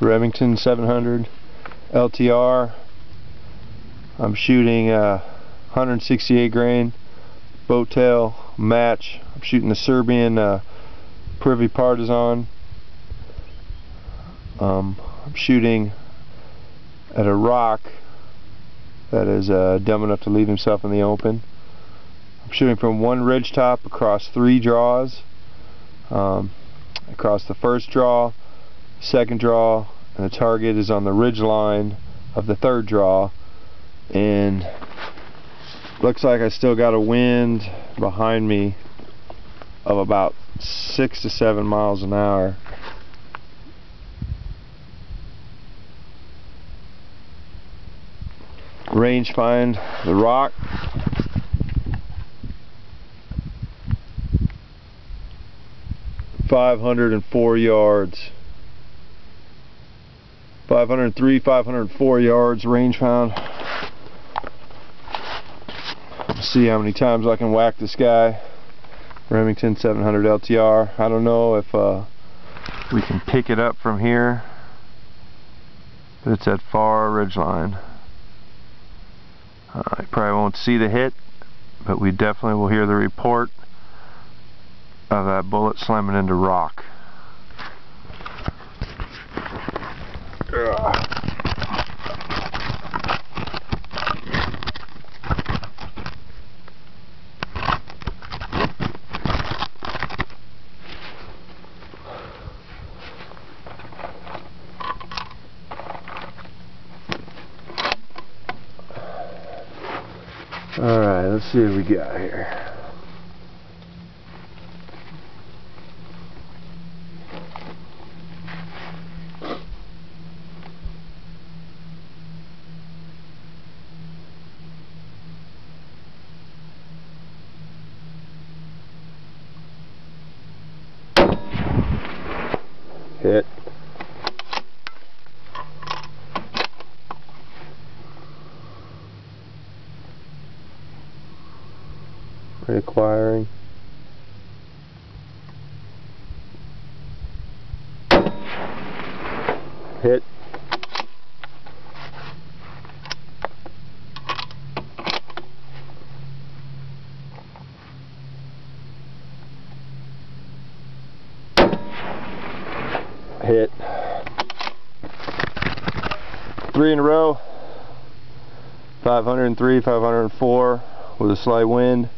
Remington 700 LTR. I'm shooting a 168 grain boat tail match. I'm shooting the Serbian uh, Prvi Partizan. Um, I'm shooting at a rock that is uh, dumb enough to leave himself in the open. I'm shooting from one ridge top across three draws. Um, across the first draw, second draw, and the target is on the ridge line of the third draw. And looks like I still got a wind behind me of about six to seven miles an hour. range find the rock five hundred and four yards five hundred and three five hundred and four yards range found Let's see how many times I can whack this guy Remington 700 LTR I don't know if uh, we can pick it up from here but it's at far ridgeline. uh, I probably won't see the hit, but we definitely will hear the report of that bullet slamming into rock. Alright, let's see what we got here. Hit. reacquiring. Hit. Hit. Three in a row. 503, 504 with a slight wind.